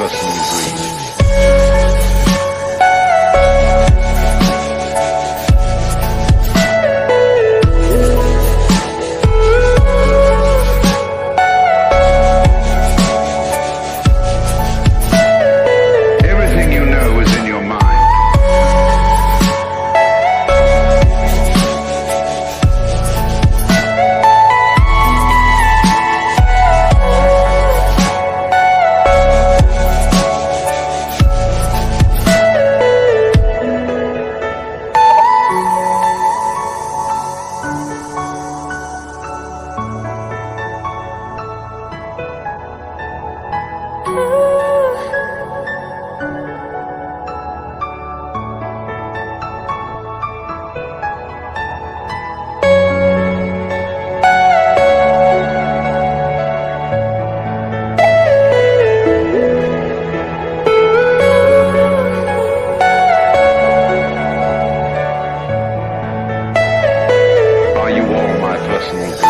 personal dream. Personal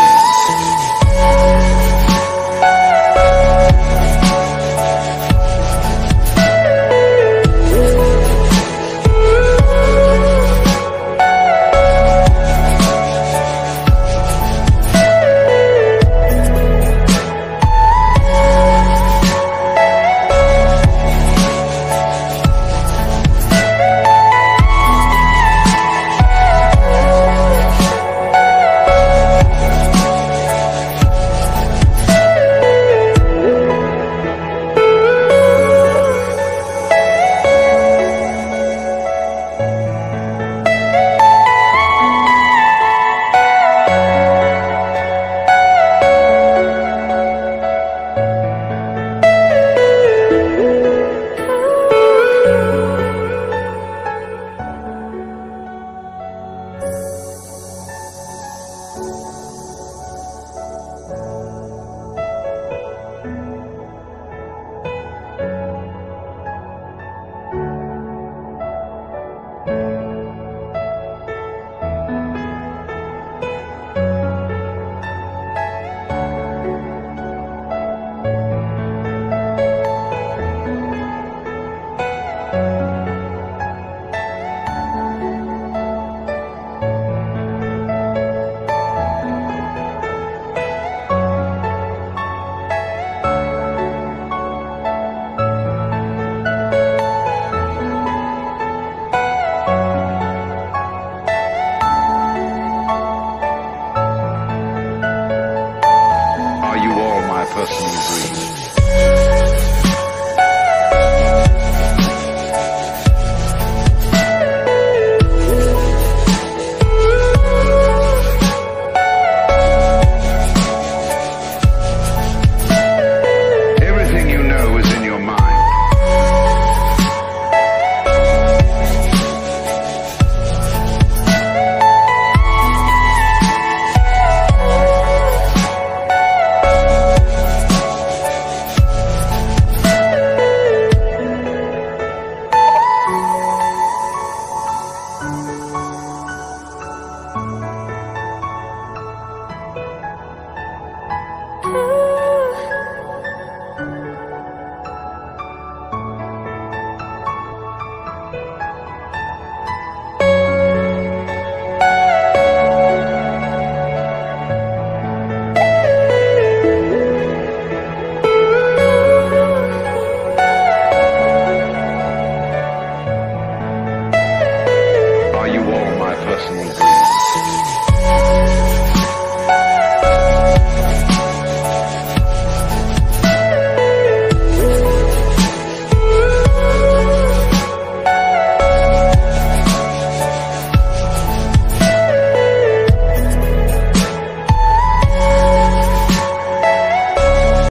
Are you dream?